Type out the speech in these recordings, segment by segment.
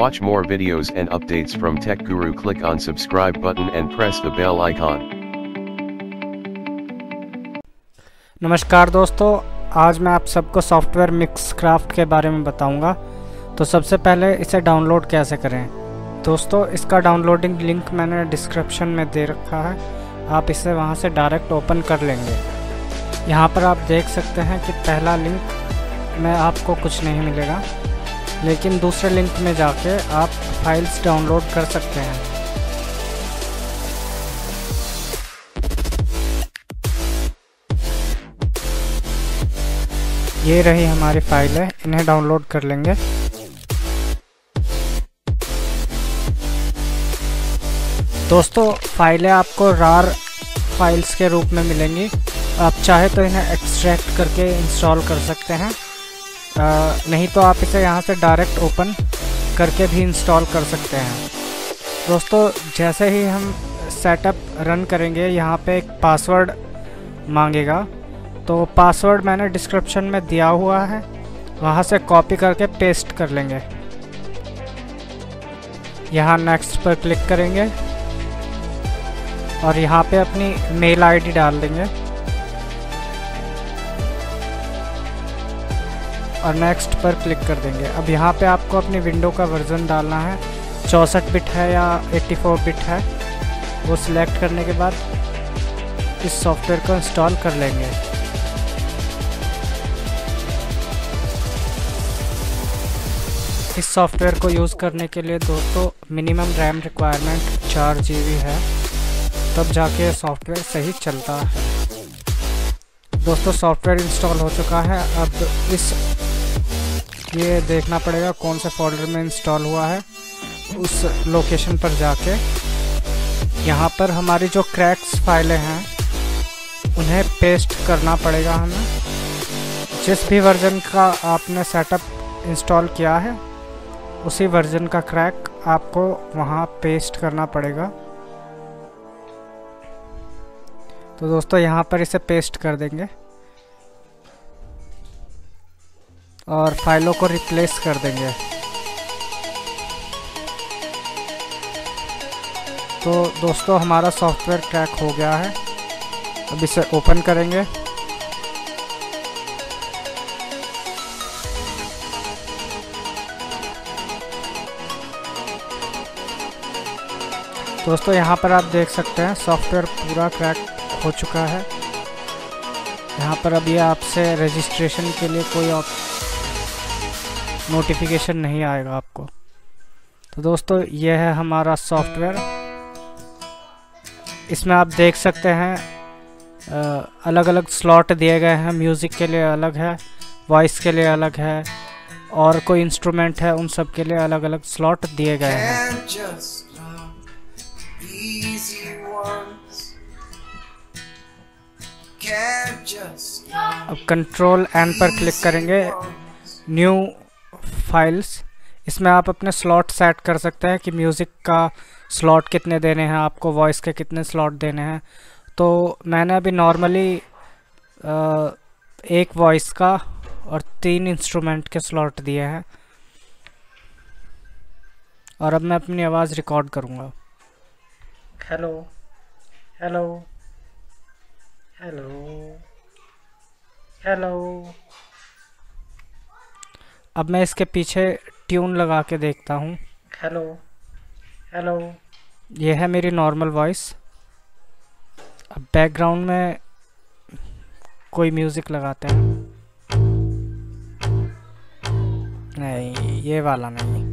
watch more videos and updates from Tech Guru, click on subscribe button and press the bell icon. नमस्कार दोस्तों, आज मैं आप सबको सॉफ्टवेयर मिक्स क्राफ्ट के बारे में बताऊँगा। तो सबसे पहले इसे डाउनलोड कैसे करें? दोस्तों, इसका डाउनलोडिंग लिंक मैंने डिस्क्रिप्शन में दे रखा है। आप इसे वहाँ से डायरेक्ट ओपन कर लेंगे। यहाँ पर आप देख सकते हैं कि पहला लिंक में आपको कुछ नहीं मिलेगा। लेकिन दूसरे लिंक में जाके आप फाइल्स डाउनलोड कर सकते हैं। ये रही हमारी फ़ाइल है इन्हें डाउनलोड कर लेंगे। दोस्तों, फाइलें आपको रार फाइल्स के रूप में मिलेंगी। आप चाहे तो इन्हें एक्सट्रैक्ट करके इंस्टॉल कर सकते हैं। नहीं तो आप इसे यहाँ से डायरेक्ट ओपन करके भी इंस्टॉल कर सकते हैं। दोस्तों, जैसे ही हम सेटअप रन करेंगे, यहाँ पे एक पासवर्ड मांगेगा। तो पासवर्ड मैंने डिस्क्रिप्शन में दिया हुआ है। वहाँ से कॉपी करके पेस्ट कर लेंगे। यहाँ नेक्स्ट पर क्लिक करेंगे और यहाँ पे अपनी मेल आईडी डाल देंगे। और नेक्स्ट पर क्लिक कर देंगे। अब यहाँ पे आपको अपनी विंडो का वर्जन डालना है। चौंसठ बिट है या 84 बिट है, वो सिलेक्ट करने के बाद इस सॉफ्टवेयर को इंस्टॉल कर लेंगे। इस सॉफ्टवेयर को यूज़ करने के लिए दोस्तों मिनिमम रैम रिक्वायरमेंट चार जी है। तब जाके सॉफ्टवेयर सही चलता है। दोस्तों सॉफ्टवेयर इंस्टॉल हो चुका है। अब इस ये देखना पड़ेगा कौन से फोल्डर में इंस्टॉल हुआ है। उस लोकेशन पर जाके। यहाँ पर हमारी जो क्रैक्स फाइलें हैं, उन्हें पेस्ट करना पड़ेगा हमें। जिस भी वर्जन का आपने सेटअप इंस्टॉल किया है, उसी वर्जन का क्रैक आपको वहाँ पेस्ट करना पड़ेगा। तो दोस्तों, यहाँ पर इसे पेस्ट कर देंगे। और फाइलों को रिप्लेस कर देंगे। तो दोस्तों, हमारा सॉफ्टवेयर क्रैक हो गया है। अब इसे ओपन करेंगे। दोस्तों, यहाँ पर आप देख सकते हैं, सॉफ्टवेयर पूरा क्रैक हो चुका है। यहाँ पर अभी आपसे रजिस्ट्रेशन के लिए कोई नोटिफिकेशन नहीं आएगा आपको। तो दोस्तों यह है हमारा सॉफ्टवेयर इसमें आप देख सकते हैं अलग अलग स्लॉट दिए गए हैं। म्यूज़िक के लिए अलग है वॉइस के लिए अलग है और कोई इंस्ट्रूमेंट है उन सब के लिए अलग अलग स्लॉट दिए गए हैं। अब कंट्रोल एन पर क्लिक करेंगे। न्यू फाइल्स इसमें आप अपने स्लॉट सेट कर सकते हैं कि म्यूज़िक का स्लॉट कितने देने हैं, आपको वॉइस के कितने स्लॉट देने हैं। तो मैंने अभी नॉर्मली एक वॉइस का और तीन इंस्ट्रूमेंट के स्लॉट दिए हैं। और अब मैं अपनी आवाज़ रिकॉर्ड करूँगा। हेलो हेलो हेलो हेलो अब मैं इसके पीछे ट्यून लगा के देखता हूँ। हेलो हेलो ये है मेरी नॉर्मल वॉइस अब बैकग्राउंड में कोई म्यूज़िक लगाते हैं। नहीं ये वाला नहीं।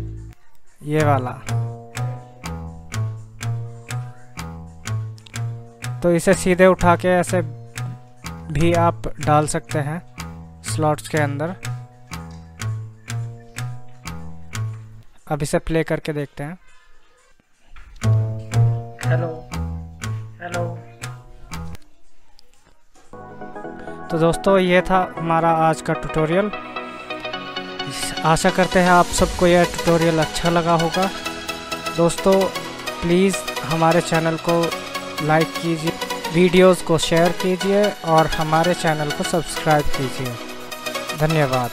ये वाला। तो इसे सीधे उठा के ऐसे भी आप डाल सकते हैं स्लॉट्स के अंदर। अब इसे प्ले करके देखते हैं। हेलो हेलो तो दोस्तों ये था हमारा आज का ट्यूटोरियल आशा करते हैं आप सबको यह ट्यूटोरियल अच्छा लगा होगा। दोस्तों प्लीज़ हमारे चैनल को लाइक कीजिए वीडियोस को शेयर कीजिए और हमारे चैनल को सब्सक्राइब कीजिए। धन्यवाद।